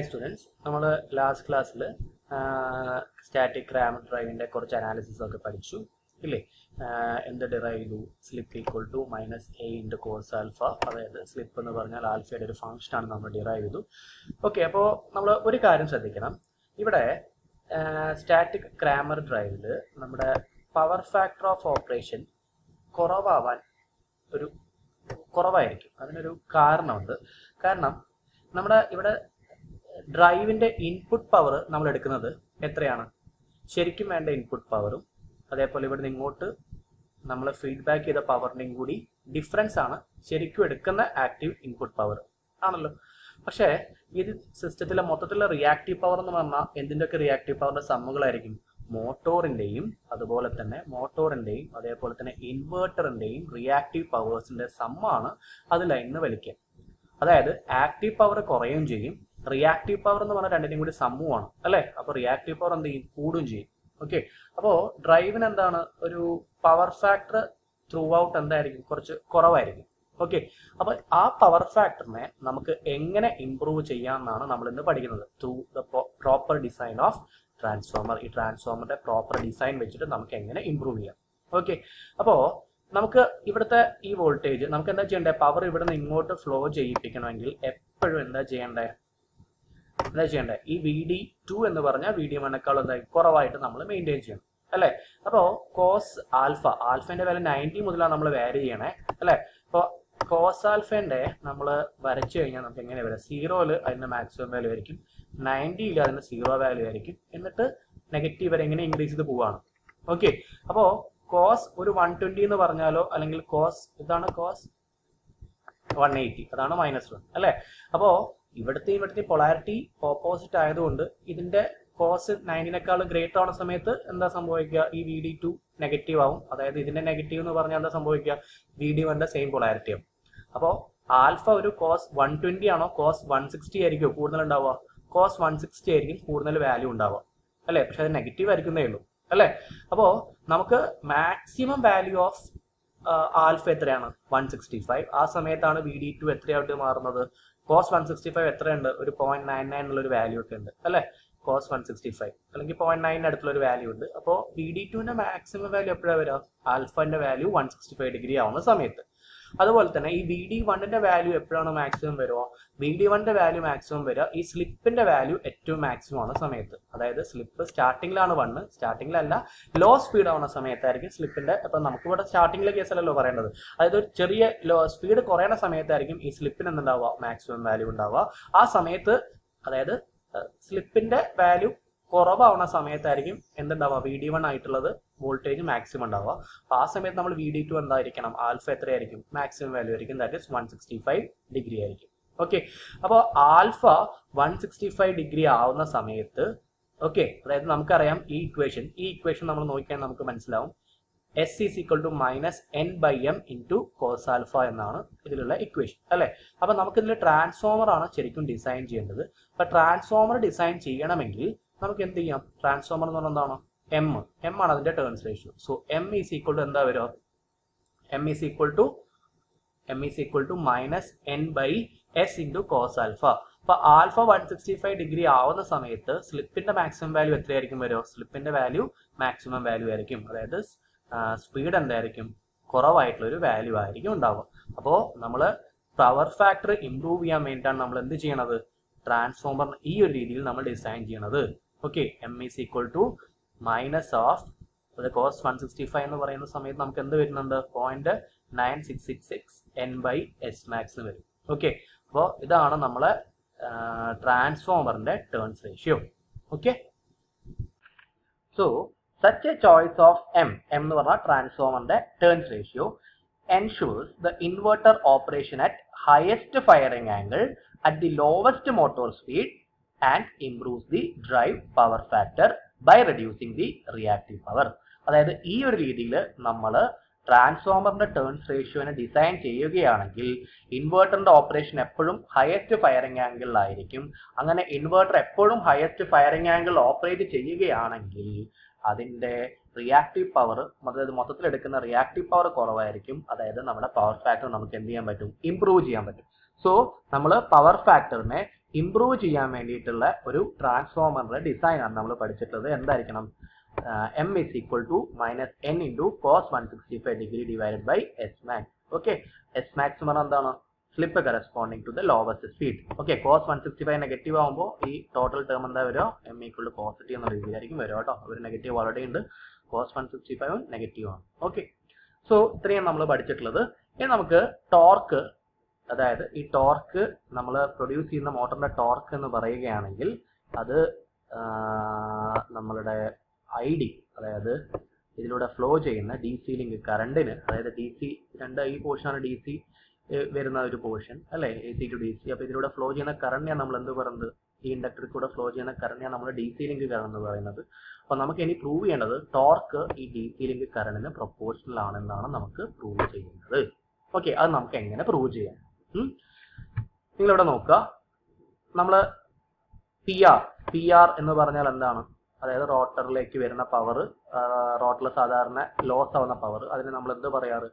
Students നമ്മൾ last ക്ലാസ്സിൽ static Ram ഡ്രൈവിന്റെ കുറച്ച് അനാലിസിസ് ഒക്കെ പഠിച്ചു ഇല്ലേ? എന്ത് ഡിറൈവ് ചെയ്തു? Slip equal to minus A into cos alpha അതായത് സ്ലിപ്പ് എന്ന് പറഞ്ഞാൽ ആൽഫയുടെ ഒരു ഫംഗ്ഷനാണ് നമ്മൾ ഡിറൈവ് ചെയ്തു. ഓക്കെ അപ്പോൾ നമ്മൾ ഒരു കാര്യം ശ്രദ്ധിക്കണം. ഇവിടെ സ്റ്റാറ്റിക് ക്രാമർ ഡ്രൈവിൽ നമ്മുടെ പവർ ഫാക്ടർ ഓഫ് ഓപ്പറേഷൻ കുറവാവാൻ ഒരു കുറവായിരിക്കും. അതിനൊരു കാരണമുണ്ട്. കാരണം നമ്മുടെ ഇവിടെ ഡ്രൈവിന്റെ ഇൻപുട്ട് പവർ നമ്മൾ എടുക്കുന്നത് എത്രയാണ്? ശരിക്കും വേണ്ട ഇൻപുട്ട് പവറും അതേപോലെ ഇവിടുന്ന് ഇങ്ങോട്ട് നമ്മൾ ഫീഡ്ബാക്ക് ചെയ്ത പവറിന്റെയും കൂടി ഡിഫറൻസ് ആണ് ശരിക്കും എടുക്കുന്ന ആക്റ്റീവ് ഇൻപുട്ട് പവർ ആണല്ലോ? പക്ഷേ ഇത് സിസ്റ്റത്തിലെ മൊത്തത്തിലുള്ള റിയാക്റ്റീവ് പവർ എന്ന് പറഞ്ഞാൽ എന്തിന്റെയൊക്കെ റിയാക്റ്റീവ് പവറിന്റെ സമ്മുകളായിരിക്കും മോട്ടോറിന്റെയും അതുപോലെ തന്നെ മോട്ടോറിന്റെയും അതേപോലെ തന്നെ ഇൻവേർട്ടറിന്റെയും റിയാക്റ്റീവ് പവേഴ്സിന്റെ സമ്മാണ് അത് ലൈനിൽ വലിക്കുക. അതായത് ആക്റ്റീവ് പവർ കുറയുകയും ചെയ്യും റിയാക്റ്റീവ് പവർ എന്ന് പറഞ്ഞാൽ രണ്ടിനും കൂടി സമൂഹമാണ് അല്ലേ? അപ്പൊ റിയാക്റ്റീവ് പവർ എന്ത് ചെയ്യും? കൂടുകയും ചെയ്യും. ഓക്കെ അപ്പോൾ ഡ്രൈവിന് എന്താണ്? ഒരു പവർ ഫാക്ടർ ത്രൂ ഔട്ട് എന്തായിരിക്കും? കുറച്ച് കുറവായിരിക്കും. ഓക്കെ അപ്പൊ ആ പവർ ഫാക്ടറിനെ നമുക്ക് എങ്ങനെ ഇംപ്രൂവ് ചെയ്യാമെന്നാണ് നമ്മൾ ഇന്ന് പഠിക്കുന്നത്. Through the proper design of transformer ഈ ട്രാൻസ്ഫോമറിന്റെ പ്രോപ്പർ ഡിസൈൻ വെച്ചിട്ട് നമുക്ക് എങ്ങനെ ഇംപ്രൂവ് ചെയ്യാം. ഓക്കെ അപ്പോ നമുക്ക് ഇവിടുത്തെ ഈ വോൾട്ടേജ് നമുക്ക് എന്താ ചെയ്യേണ്ടത് പവർ ഇവിടെ നിന്ന് ഇങ്ങോട്ട് ഫ്ലോ ചെയ്യിപ്പിക്കണമെങ്കിൽ എപ്പോഴും എന്താ ചെയ്യണ്ടേ? എന്താ ചെയ്യേണ്ടത് ഈ വി ഡി ടു എന്ന് പറഞ്ഞാൽ വി ഡി വണ്ണേക്കാൾ എന്താ കുറവായിട്ട് നമ്മൾ മെയിന്റെയിൻ ചെയ്യണം. അല്ലേ? അപ്പോൾ കോസ് ആൽഫ ആൽഫേന്റെ വില നയന്റി മുതലാണ് നമ്മൾ വാരി ചെയ്യണേ. അല്ലേ? അപ്പോൾ കോസ് ആൽഫേന്റെ നമ്മൾ വരച്ചു കഴിഞ്ഞാൽ നമുക്ക് എങ്ങനെ വരാം? സീറോയിൽ അതിന്റെ മാക്സിമം വാല്യൂ ആയിരിക്കും. നയന്റിയിൽ അതിന്റെ സീറോ വാല്യൂ ആയിരിക്കും. എന്നിട്ട് നെഗറ്റീവ് വരെ എങ്ങനെ ഇൻക്രീസ് ചെയ്ത് പോവാണ്. ഓക്കെ അപ്പോൾ കോസ് ഒരു വൺ ട്വന്റി എന്ന് പറഞ്ഞാലോ അല്ലെങ്കിൽ കോസ് ഇതാണ് കോസ് വൺ എയ്റ്റി അതാണ് മൈനസ് വൺ അല്ലേ? അപ്പോ ഇവിടുത്തെ ഇവിടുത്തെ പൊളാരിറ്റി ഓപ്പോസിറ്റ് ആയതുകൊണ്ട് ഇതിന്റെ കോസ് നയന്റിനേക്കാളും ഗ്രേറ്റർ ആവുന്ന സമയത്ത് എന്താ സംഭവിക്കുക? ഈ വി ഡി ടു നെഗറ്റീവ് ആവും. അതായത് ഇതിന്റെ നെഗറ്റീവ് എന്ന് പറഞ്ഞാൽ എന്താ സംഭവിക്കുക? വി ഡി വണ്ണിന്റെ സെയിം പൊളാരിറ്റി ആവും. അപ്പോൾ ആൽഫ ഒരു കോസ് വൺ ട്വന്റി ആണോ? കോസ് വൺ സിക്സ്റ്റി ആയിരിക്കും കൂടുതൽ ഉണ്ടാവുക? കോസ് വൺ സിക്സ്റ്റി ആയിരിക്കും കൂടുതൽ വാല്യൂ ഉണ്ടാവുക. അല്ലേ? പക്ഷെ അത് നെഗറ്റീവ് ആയിരിക്കുന്നേ ഉള്ളൂ. അല്ലേ? അപ്പോൾ നമുക്ക് മാക്സിമം വാല്യൂ ഓഫ് ആൽഫ എത്രയാണ്? വൺ സിക്സ്റ്റി ഫൈവ് ആ സമയത്താണ് വി ഡി ടു എത്രയായിട്ട് മാറുന്നത്? കോസ് വൺ സിക്സ്റ്റി ഫൈവ് എത്രയുണ്ട്? ഒരു പോയിന്റ് നയൻ നയൻ എന്നുള്ള ഒരു വാല്യൂ ഒക്കെ ഉണ്ട്. അല്ലേ? കോസ് വൺ സിക്സ്റ്റി ഫൈവ് അല്ലെങ്കിൽ പോയിന്റ് നയൻ അടുത്തുള്ള ഒരു വാല്യൂ ഉണ്ട്. അപ്പോൾ വി ഡി ടുവിന്റെ മാക്സിമം വാല്യൂ എപ്പോഴാണ് വരിക? ആൽഫന്റെ value one sixty five degree ആവുന്ന സമയത്ത്. അതുപോലെ തന്നെ ഈ വി ഡി വണ്ണിന്റെ വാല്യൂ എപ്പോഴാണ് മാക്സിമം വരുമോ വി ഡി വണ്ണിന്റെ വാല്യൂ മാക്സിമം വരിക. ഈ സ്ലിപ്പിന്റെ വാല്യൂ ഏറ്റവും മാക്സിമം ആവുന്ന സമയത്ത്. അതായത് സ്ലിപ്പ് സ്റ്റാർട്ടിങ്ങിലാണ് വണ്ണ് സ്റ്റാർട്ടിങ്ങിലല്ല ലോ സ്പീഡ് ആവുന്ന സമയത്തായിരിക്കും സ്ലിപ്പിന്റെ ഇപ്പൊ നമുക്കിവിടെ സ്റ്റാർട്ടിങ്ങിലെ കേസല്ലല്ലോ പറയേണ്ടത്. അതായത് ഒരു ചെറിയ ലോ സ്പീഡ് കുറയുന്ന സമയത്തായിരിക്കും ഈ സ്ലിപ്പിന് എന്തുണ്ടാവുക? മാക്സിമം വാല്യൂ ഉണ്ടാവുക. ആ സമയത്ത് അതായത് സ്ലിപ്പിന്റെ വാല്യൂ കുറവാവുന്ന സമയത്തായിരിക്കും എന്തുണ്ടാവുക? വി ഡി വൺ ആയിട്ടുള്ളത് വോൾട്ടേജ് മാക്സിമം ഉണ്ടാവുക. അപ്പൊ ആ സമയത്ത് നമ്മൾ വി ഡി ടു എന്തായിരിക്കണം? ആൽഫ എത്രയായിരിക്കും? മാക്സിമം വാല്യൂ ആയിരിക്കും. That is one sixty five degree ആയിരിക്കും. ഓക്കെ അപ്പോൾ alpha one sixty five degree ആവുന്ന സമയത്ത് ഓക്കെ അതായത് നമുക്കറിയാം ഈ ഇക്വേഷൻ ഈ ഇക്വേഷൻ നമ്മൾ നോക്കിയാൽ നമുക്ക് മനസ്സിലാവും. S is equal to minus N by M into cos alpha എന്നാണ് ഇതിലുള്ള ഇക്വേഷൻ അല്ലെ? അപ്പൊ നമുക്കിതിൽ ട്രാൻസ്ഫോമർ ആണ് ശരിക്കും ഡിസൈൻ ചെയ്യേണ്ടത്. അപ്പൊ ട്രാൻസ്ഫോമർ ഡിസൈൻ ചെയ്യണമെങ്കിൽ നമുക്ക് എന്ത് ചെയ്യാം? ട്രാൻസ്ഫോമർ എന്ന് പറഞ്ഞാൽ എന്താണ്? എം എം ആണ് അതിന്റെ turns ratio so M is equal to എന്താ വരിക? M is equal to M is equal to minus N by S into cos alpha അപ്പൊ alpha one sixty five degree ആവുന്ന സമയത്ത് സ്ലിപ്പിന്റെ മാക്സിമം വാല്യൂ എത്രയായിരിക്കും വരുമോ സ്ലിപ്പിന്റെ value maximum value ആയിരിക്കും. അതായത് speed എന്തായിരിക്കും? കുറവായിട്ടുള്ള ഒരു വാല്യൂ ആയിരിക്കും ഉണ്ടാവുക. അപ്പോൾ നമ്മൾ പവർ ഫാക്ടർ ഇംപ്രൂവ് ചെയ്യാൻ വേണ്ടിയിട്ടാണ് നമ്മൾ എന്ത് ചെയ്യണത്? ട്രാൻസ്ഫോമർ ഈ ഒരു രീതിയിൽ നമ്മൾ ഡിസൈൻ ചെയ്യണത്. Okay M is equal to minus of cos one sixty five എന്ന് പറയുന്ന സമയത്ത് നമുക്ക് എന്ത് വരുന്നുണ്ട്? Point nine six six six N by S max വരും. ഓക്കെ അപ്പോൾ ഇതാണ് നമ്മളെ ട്രാൻസ്ഫോമറിന്റെ turns ratio okay so such a choice of M M എന്ന് പറഞ്ഞാൽ ട്രാൻസ്ഫോമറിന്റെ turns ratio ensures the inverter operation at highest firing angle at the lowest motor speed and improves the drive power factor by reducing the reactive power. അതായത് ഈ ഒരു രീതിയിൽ നമ്മൾ ട്രാൻസ്ഫോമറിന്റെ turns റേഷ്യോനെ design ചെയ്യുകയാണെങ്കിൽ ഇൻവേർട്ടറിന്റെ ഓപ്പറേഷൻ എപ്പോഴും ഹയസ്റ്റ് ഫയറിംഗ് ആംഗിളിലായിരിക്കും അങ്ങനെ ഇൻവേർട്ടർ എപ്പോഴും ഹയസ്റ്റ് ഫയറിംഗ് ആംഗിൾ ഓപ്പറേറ്റ് ചെയ്യുകയാണെങ്കിൽ അതിന്റെ റിയാക്റ്റീവ് പവർ അതായത് മൊത്തത്തിൽ എടുക്കുന്ന റിയാക്റ്റീവ് പവർ കുറവായിരിക്കും. അതായത് നമ്മുടെ പവർ ഫാക്ടർ നമുക്ക് എന്ത് ചെയ്യാൻ പറ്റും? ഇംപ്രൂവ് ചെയ്യാൻ പറ്റും. സോ നമ്മൾ പവർ ഫാക്ടറിനെ ഇംപ്രൂവ് ചെയ്യാൻ വേണ്ടിയിട്ടുള്ള ഒരു ട്രാൻസ്ഫോമറിന്റെ ഡിസൈൻ ആണ് നമ്മൾ പഠിച്ചിട്ടുള്ളത്. എന്തായിരിക്കണം? M is equal to minus N into cos one sixty five degree divided by S max okay S max എന്ന് പറഞ്ഞാൽ എന്താണ്? Slip corresponding to the lowest speed okay cos one sixty five negative ആകുമ്പോൾ ഈ total term എന്താ വരിക? M equal to positive എന്ന രീതിയിലായിരിക്കും വരിക കേട്ടോ. ഒരു നെഗറ്റീവ് ഓൾറെഡി ഉണ്ട്. Cos one sixty five negative ആണ്. ഓക്കെ സോ ഇത്രയും നമ്മൾ പഠിച്ചിട്ടുള്ളത്. ഇനി നമുക്ക് ടോർക്ക് അതായത് ഈ ടോർക്ക് നമ്മൾ പ്രൊഡ്യൂസ് ചെയ്യുന്ന മോട്ടറിന്റെ ടോർക്ക് എന്ന് പറയുകയാണെങ്കിൽ അത് നമ്മളുടെ ഐ ഡി അതായത് ഇതിലൂടെ ഫ്ലോ ചെയ്യുന്ന ഡി സി ലിങ്ക് കറണ്ടിന് അതായത് ഡി സി രണ്ട് ഈ പോർഷനാണ് ഡി സി വരുന്ന ഒരു പോർഷൻ അല്ലെ? A C to D C അപ്പൊ ഇതിലൂടെ ഫ്ലോ ചെയ്യുന്ന കറണ്ടിനെ നമ്മൾ എന്ത് പറയുന്നത്? ഈ ഇൻഡക്ടറിൽ കൂടെ ഫ്ലോ ചെയ്യുന്ന കറണ്ടിനെ നമ്മൾ ഡി സി ലിങ്ക് കറണ്ട് എന്ന് പറയുന്നത്. അപ്പൊ നമുക്ക് ഇനി പ്രൂവ് ചെയ്യേണ്ടത് ടോർക്ക് ഈ ഡി സി ലിങ്ക് കറണ്ടിന് പ്രൊപ്പോർഷണൽ ആണെന്നാണ് നമുക്ക് പ്രൂവ് ചെയ്യുന്നത്. ഓക്കെ അത് നമുക്ക് എങ്ങനെ പ്രൂവ് ചെയ്യാം? നിങ്ങളിവിടെ നോക്കുക. നമ്മൾ പി ആർ പി ആർ എന്ന് പറഞ്ഞാൽ എന്താണ്? അതായത് റോട്ടറിലേക്ക് വരുന്ന പവർ റോട്ടറിൽ സാധാരണ ലോസ് ആവുന്ന പവർ അതിന് നമ്മൾ എന്ത് പറയാറ്?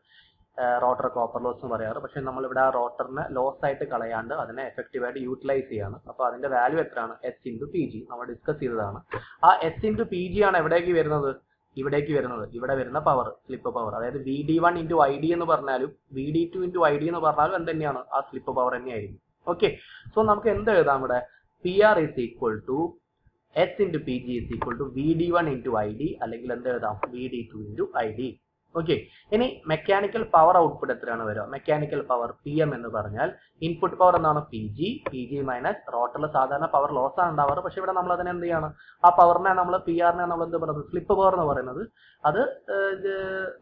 റോട്ടർ കോപ്പർ ലോസ് എന്ന് പറയാറ്. പക്ഷെ നമ്മളിവിടെ ആ റോട്ടറിനെ ലോസ് ആയിട്ട് കളയാണ്ട് അതിനെ എഫക്റ്റീവായിട്ട് യൂട്ടിലൈസ് ചെയ്യാണ്. അപ്പോൾ അതിന്റെ വാല്യൂ എത്രയാണ്? എസ് ഇന്റു പി ജി നമ്മൾ ഡിസ്കസ് ചെയ്തതാണ്. ആ എസ് ഇന്റു പി ജി ആണ് എവിടേക്ക് വരുന്നത്? ഇവിടേക്ക് വരുന്നത്. ഇവിടെ വരുന്ന പവർ സ്ലിപ്പ് പവർ അതായത് V D one into I D എന്ന് പറഞ്ഞാലും V D two into I D എന്ന് പറഞ്ഞാലും എന്ത് തന്നെയാണ് ആ സ്ലിപ്പ് പവർ തന്നെയായിരിക്കും. ഓക്കെ സോ നമുക്ക് എന്ത് എഴുതാം ഇവിടെ? P R is equal to S into P G is equal to V D one into I D അല്ലെങ്കിൽ എന്ത് എഴുതാം? V D two into I D okay ഇനി മെക്കാനിക്കൽ പവർ ഔട്ട്പുട്ട് എത്രയാണ് വരിക? മെക്കാനിക്കൽ പവർ പി എം എന്ന് പറഞ്ഞാൽ input power എന്താണ് P G P G minus റോട്ടറിൽ സാധാരണ പവർ ലോസ് ആണ് ഉണ്ടാവാറ്. പക്ഷെ ഇവിടെ നമ്മൾ അതിനെ എന്ത് ചെയ്യണം? ആ പവറിനെ നമ്മൾ പി ആറിനെ നമ്മൾ എന്ത് പറയുന്നത്? സ്ലിപ്പ് പവർ എന്ന് പറയുന്നത്. അത്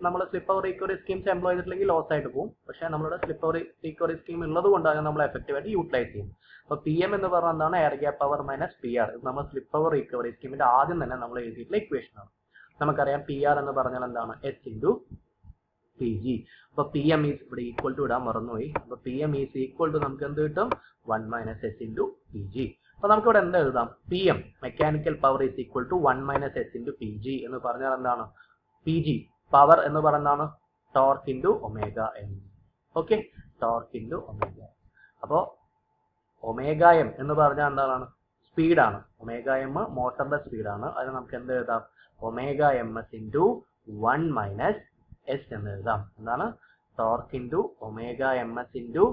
നമ്മൾ slip power recovery schemes employ ചെയ്തിട്ടില്ലെങ്കിൽ ലോസ് ആയിട്ട് പോകും. പക്ഷെ നമ്മളുടെ സ്ലിപ്പ് പവർ റീക്വറി സ്കീം ഉള്ളത് കൊണ്ട് അതിനെ നമ്മൾ എഫക്റ്റീവായിട്ട് യൂട്ടിലൈസ് ചെയ്യും. അപ്പൊ പി എം എന്ന് പറഞ്ഞാൽ എന്താണ്? Air gap power minus P R നമ്മൾ സ്ലിപ്പ് പവർ റീക്കവറി സ്കീമിന്റെ ആദ്യം തന്നെ നമ്മൾ എഴുതിയിട്ടുള്ള ഇക്വേഷൻ ആണ്. നമുക്കറിയാം പി ആർ എന്ന് പറഞ്ഞാൽ എന്താണ്? എസ് ഇന്റു പി ജി അപ്പൊ പി എം ഈസ് ഇവിടെ ഈക്വൽ ടു ഇടാൻ മറന്നുപോയി. അപ്പൊ P M is equal to നമുക്ക് എന്ത് കിട്ടും? One minus S into P G അപ്പൊ നമുക്ക് ഇവിടെ എന്താ എഴുതാം? P M mechanical power is equal to one minus S into P G എന്ന് പറഞ്ഞാൽ എന്താണ്? പി ജി പവർ എന്ന് പറയുന്നതാണ് torque into omega M okay torque into omega അപ്പോ ഒമേഗ എം എന്ന് പറഞ്ഞാൽ എന്താണ്? സ്പീഡാണ് ഒമേഗ എം മോട്ടറിന്റെ സ്പീഡാണ് അതിന് നമുക്ക് എന്ത് എഴുതാം? Omega M S into one minus S എന്ന് എഴുതാം. എന്താണ്? Torque into omega M S into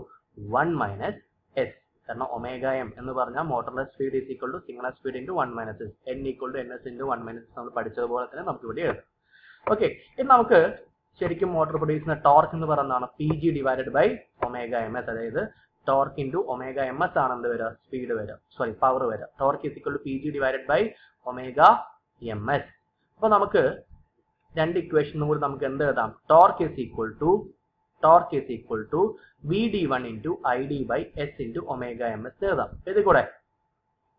one minus S കാരണം ഒമേഗ എം എന്ന് പറഞ്ഞാൽ മോട്ടറിന്റെ speed is equal to single speed into one minus S N equal to N S into one minus നമ്മൾ പഠിച്ചതുപോലെ തന്നെ നമുക്ക് ഇവിടെ എഴുതാം. ഓക്കെ ഇനി നമുക്ക് ശരിക്കും മോട്ടോർ പ്രൊഡ്യൂസ് ചെയ്യുന്ന ടോർക്ക് എന്ന് പറയുന്നതാണ് P G divided by omega M S അതായത് torque into omega M S ആണ് എന്ത് വരിക? സ്പീഡ് വരിക. സോറി പവർ വരിക. Torque is equal to P G divided by omega M S അപ്പോൾ നമുക്ക് രണ്ട് ഇക്വേഷനും കൂടി നമുക്ക് എന്ത് എഴുതാം? Torque is equal to torque is equal to V D one into I D by S into omega M S എഴുതാം. എഴുതി കൂടെ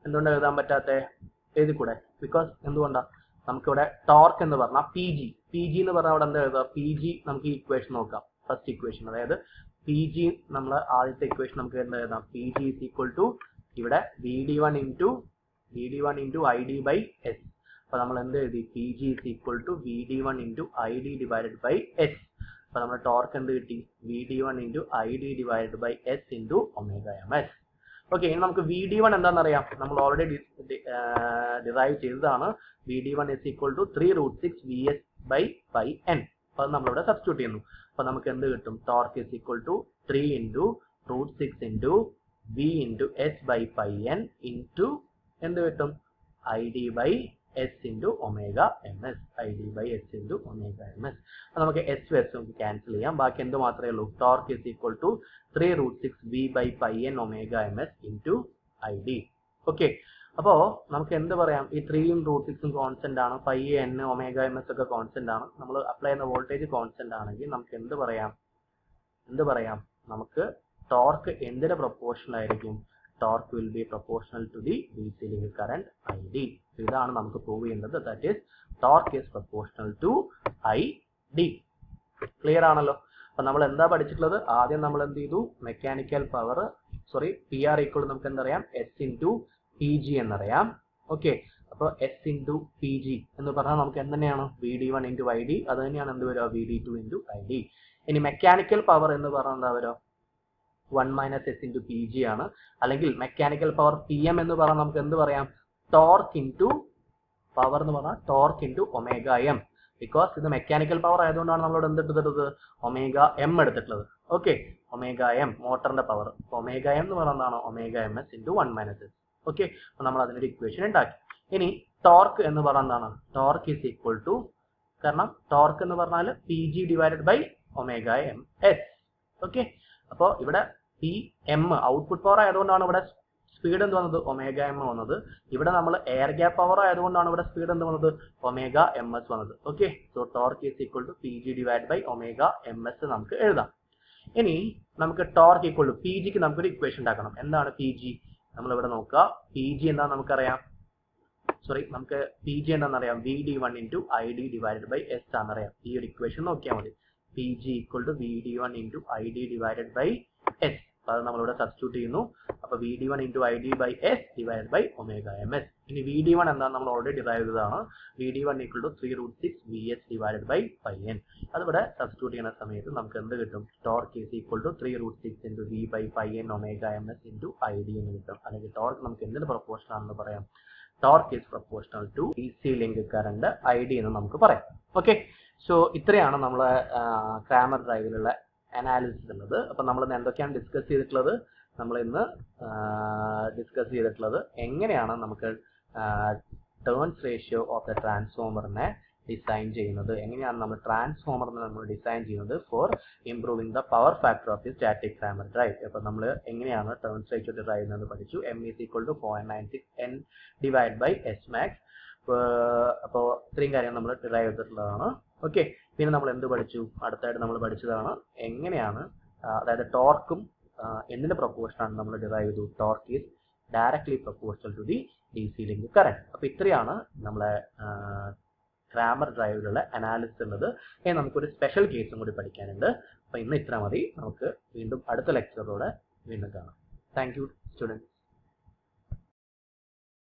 എന്തുകൊണ്ട് എഴുതാൻ പറ്റാത്ത? കൂടെ ബിക്കോസ് എന്തുകൊണ്ടാ? നമുക്കിവിടെ ടോർക്ക് എന്ന് പറഞ്ഞാൽ പി ജി പി ജി എന്ന് പറഞ്ഞാൽ അവിടെ എന്താ എഴുതുക? പി ജി നമുക്ക് ഈ ഇക്വേഷൻ നോക്കാം. ഫസ്റ്റ് ഇക്വേഷൻ അതായത് പി ജി നമ്മൾ ആദ്യത്തെ ഇക്വേഷൻ നമുക്ക് എന്താ എഴുതാം? P G is equal to ഇവിടെ V D one into V D one into I D by S അപ്പൊ നമ്മൾ എന്ത് എഴുതി? P G is equal to V D one into I D divided by S അപ്പൊ നമ്മൾ torque എന്ത് കിട്ടി? V D one into I D divided by S into omega M S okay ഇനി നമുക്ക് വി ഡി വൺ എന്താണെന്നറിയാം? നമ്മൾ already derive ചെയ്തതാണ്. V D one is equal to three root six V S by by N അപ്പൊ നമ്മളിവിടെ substitute ചെയ്യുന്നു. അപ്പൊ നമുക്ക് എന്ത് കിട്ടും? Torque is equal to three into root six into V into S by pi N into എന്ത് കിട്ടും? I D by S into omega M S I D by S into omega M S അപ്പൊ നമുക്ക് S S നമുക്ക് cancel ചെയ്യാം. ബാക്കി എന്ത് മാത്രമേ ഉള്ളൂ? Torque is equal to three root six V by pi N omega M S into I D okay അപ്പോ നമുക്ക് എന്ത് പറയാം? ഈ ത്രീയും റൂട്ട് സിക്സും കോൺസ്റ്റന്റ് ആണ്. Pi N omega M S ഒക്കെ കോൺസ്റ്റന്റ് ആണ്. നമ്മൾ അപ്ലൈ ചെയ്യുന്ന വോൾട്ടേജ് കോൺസ്റ്റന്റ് ആണെങ്കിൽ നമുക്ക് എന്ത് പറയാം? എന്ത് പറയാം? നമുക്ക് ടോർക്ക് എന്തിന്റെ പ്രൊപ്പോർഷൻ ആയിരിക്കും? Torque will be proportional to the ID. Current I D ഇതാണ് നമുക്ക് പ്രൂവ് ചെയ്യേണ്ടത് that is torque is proportional to I D clear ആണല്ലോ? അപ്പൊ നമ്മൾ എന്താ പഠിച്ചിട്ടുള്ളത്? ആദ്യം നമ്മൾ എന്ത് ചെയ്തു? Mechanical power sorry P R equal നമുക്ക് എന്തറിയാം? എസ് ഇന്റു പി ജി എന്നറിയാം. ഓക്കെ അപ്പോൾ എസ് ഇന്റു പി ജി എന്ന് പറഞ്ഞാൽ നമുക്ക് എന്തെയാണ് V D one into I D അത് തന്നെയാണ് എന്ത് വരിക? V D two into I D ഇനി മെക്കാനിക്കൽ പവർ എന്ന് പറഞ്ഞാൽ എന്താ വരിക? One minus S into P G ആണ്. അല്ലെങ്കിൽ മെക്കാനിക്കൽ പവർ പി എം എന്ന് പറഞ്ഞാൽ നമുക്ക് എന്ത് പറയാം? ടോർക്ക് ഇന്റു പവർ എന്ന് പറഞ്ഞാൽ torque into omega M because ഇത് മെക്കാനിക്കൽ പവർ ആയതുകൊണ്ടാണ് നമ്മളോട് എന്ത് എടുത്തിട്ടുള്ളത്? ഒമേഗ എം എടുത്തിട്ടുള്ളത്. ഓക്കെ ഒമേഗ എം മോട്ടറിന്റെ പവർ ഒമേഗ എം എന്ന് പറയുന്നതാണ് omega M S into one minus S okay നമ്മൾ അതിനൊരു ഇക്വേഷൻ ഉണ്ടാക്കി. ഇനി ടോർക്ക് എന്ന് പറയുന്നതാണ് ടോർക്ക് ഈസ് ഈക്വൽ ടു കാരണം ടോർക്ക് എന്ന് പറഞ്ഞാൽ P G divided by omega M S okay അപ്പോൾ ഇവിടെ പി എം ഔട്ട്പുട്ട് പവർ ആയതുകൊണ്ടാണ് ഇവിടെ സ്പീഡ് എന്ത് വന്നത്? ഒമേഗ എം വന്നത്. ഇവിടെ നമ്മൾ എയർ ഗ്യാപ്പ് പവർ ആയതുകൊണ്ടാണ് ഇവിടെ സ്പീഡ് എന്ത് വന്നത്? ഒമേഗ എം എസ് വന്നത്. Okay so torque is equal to P G divide by omega M S നമുക്ക് എഴുതാം. ഇനി നമുക്ക് ടോർക്ക് ഈക്വൽ ടു പി ജിക്ക് നമുക്കൊരു ഇക്വേഷൻ ഉണ്ടാക്കണം. എന്താണ് പി ജി നമ്മളിവിടെ നോക്കുക. പി ജി എന്താ നമുക്കറിയാം? സോറി നമുക്ക് പി ജി എന്താണെന്നറിയാം? V D one into I D divide by S ആണെന്നറിയാം. ഈ ഒരു ഇക്വേഷൻ നോക്കിയാൽ മതി. P G equal to V D one into I D divided by S അത് നമ്മളിവിടെ സബ്സ്റ്റിറ്റ്യൂട്ട് ചെയ്യുന്നു. അപ്പോൾ V D one into I D by S divide by omega M S ഇനി V D one എന്താണ് നമ്മൾ already derive ചെയ്തതാണ്. V D one equal to three root six V S divide by phi N അതിവിടെ substitute ചെയ്യുന്ന സമയത്ത് നമുക്ക് എന്ത് കിട്ടും? Torque is equal to three root six into V by phi N omega M S into I D എന്ന് കിട്ടും. അല്ലെങ്കിൽ torque നമുക്ക് എന്തിന് പ്രൊപ്പോർഷൻ ആണെന്ന് പറയാം? Torque is proportional to E C link current I D എന്ന് നമുക്ക് പറയാം. ഓക്കെ സോ ഇത്രയാണ് നമ്മൾ ക്രാമർ ഡ്രൈവിലുള്ള അനാലിസിസ് ഉള്ളത്. അപ്പം നമ്മൾ ഇന്ന് എന്തൊക്കെയാണ് ഡിസ്കസ് ചെയ്തിട്ടുള്ളത്? നമ്മൾ ഇന്ന് ഡിസ്കസ് ചെയ്തിട്ടുള്ളത് എങ്ങനെയാണ് നമുക്ക് ടേൺസ് റേഷ്യോ ഓഫ് ദ ട്രാൻസ്ഫോമറിനെ ഡിസൈൻ ചെയ്യുന്നത്? എങ്ങനെയാണ് നമ്മൾ ട്രാൻസ്ഫോമറിനെ നമ്മൾ ഡിസൈൻ ചെയ്യുന്നത് for improving the power factor of the static Kramer drive അപ്പൊ നമ്മൾ എങ്ങനെയാണ് ടേൺസ് റേഷ്യോ ഡ്രൈവ് എന്ന് പഠിച്ചു? M is equal to point nine six N divide by S max അപ്പോൾ ഇത്രയും കാര്യങ്ങൾ നമ്മൾ ഡ്രൈവ് ചെയ്തിട്ടുള്ളതാണ്. ഓക്കെ പിന്നെ നമ്മൾ എന്ത് പഠിച്ചു? അടുത്തായിട്ട് നമ്മൾ പഠിച്ചതാണ് എങ്ങനെയാണ് അതായത് ടോർക്കും എന്തിന്റെ പ്രൊപ്പോർഷനാണ് നമ്മൾ ഡിറൈവ് ചെയ്തു? Torque is directly proportional to the D C link current അപ്പോൾ ഇത്രയാണ് നമ്മളെ ക്രാമർ ഡ്രൈവിലുള്ള അനാലിസിസ് ഇനി നമുക്കൊരു സ്പെഷ്യൽ കേസും കൂടി പഠിക്കാനുണ്ട്. അപ്പോൾ ഇന്ന് ഇത്ര മതി. നമുക്ക് വീണ്ടും അടുത്ത ലെക്ചറിലൂടെ വീണ്ടും കാണാം. Thank you students